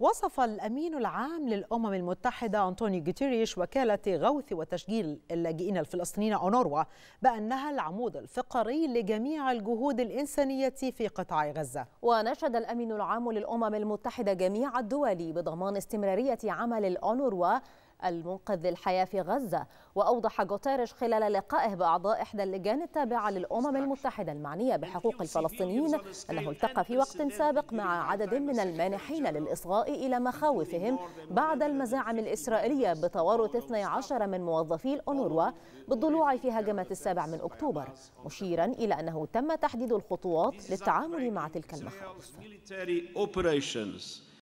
وصف الأمين العام للأمم المتحدة أنطونيو جوتيريش وكالة غوث وتشجير اللاجئين الفلسطينيين أونروا بأنها العمود الفقري لجميع الجهود الإنسانية في قطاع غزة. ونشد الأمين العام للأمم المتحدة جميع الدول بضمان استمرارية عمل الأونروا المنقذ للحياة في غزة وأوضح غوتيريش خلال لقائه بأعضاء إحدى اللجان التابعة للأمم المتحدة المعنية بحقوق الفلسطينيين أنه التقى في وقت سابق مع عدد من المانحين للإصغاء إلى مخاوفهم بعد المزاعم الإسرائيلية بتورط 12 من موظفي الأونروا بالضلوع في هجمات السابع من أكتوبر مشيرا إلى أنه تم تحديد الخطوات للتعامل مع تلك المخاوف.